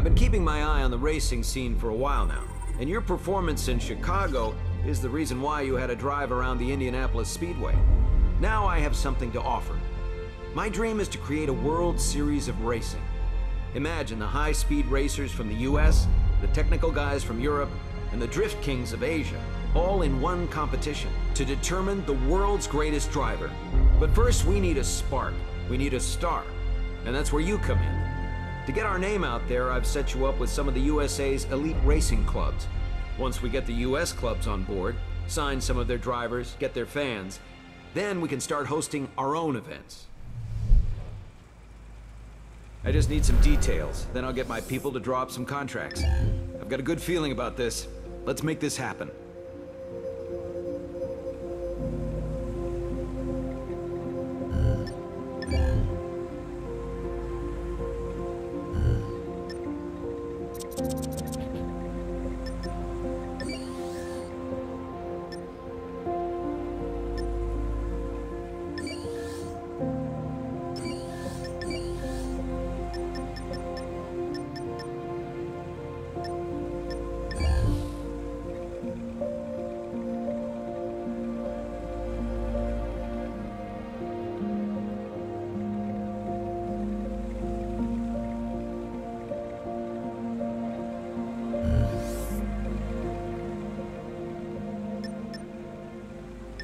I've been keeping my eye on the racing scene for a while now, and your performance in Chicago is the reason why you had a drive around the Indianapolis Speedway. Now I have something to offer. My dream is to create a World Series of racing. Imagine the high-speed racers from the US, the technical guys from Europe, and the drift kings of Asia, all in one competition to determine the world's greatest driver. But first, we need a spark. We need a star. And that's where you come in. To get our name out there, I've set you up with some of the USA's elite racing clubs. Once we get the US clubs on board, sign some of their drivers, get their fans, then we can start hosting our own events. I just need some details, then I'll get my people to draw up some contracts. I've got a good feeling about this. Let's make this happen.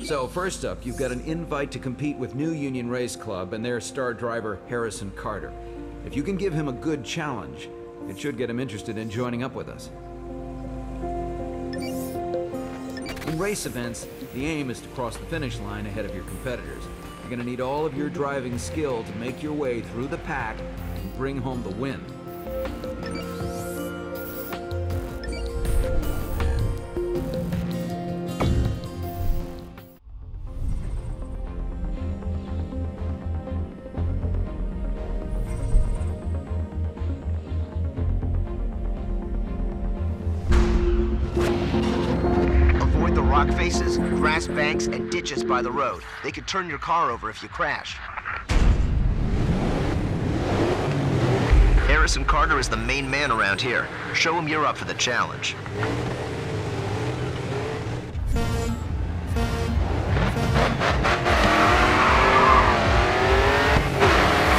So, first up, you've got an invite to compete with New Union Race Club and their star driver, Harrison Carter. If you can give him a good challenge, it should get him interested in joining up with us. In race events, the aim is to cross the finish line ahead of your competitors. You're going to need all of your driving skill to make your way through the pack and bring home the win. Rock faces, grass banks, and ditches by the road. They could turn your car over if you crash. Harrison Carter is the main man around here. Show him you're up for the challenge.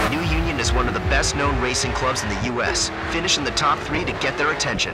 New Union is one of the best known racing clubs in the U.S. Finish in the top three to get their attention.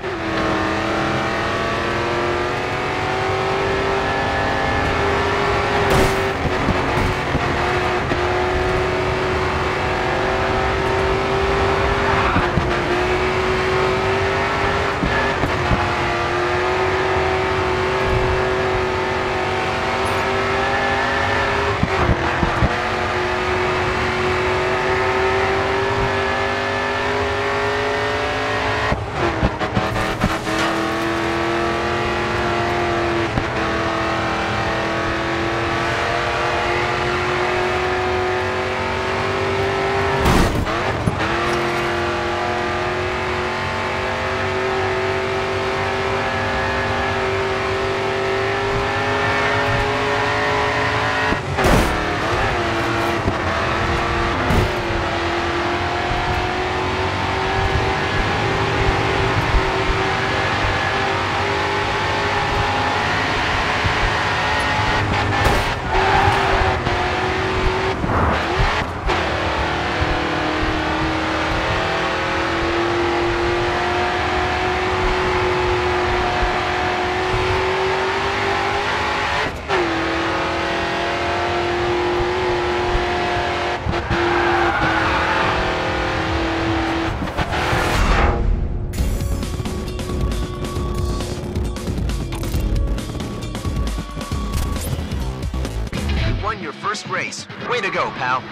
First race. Way to go, pal.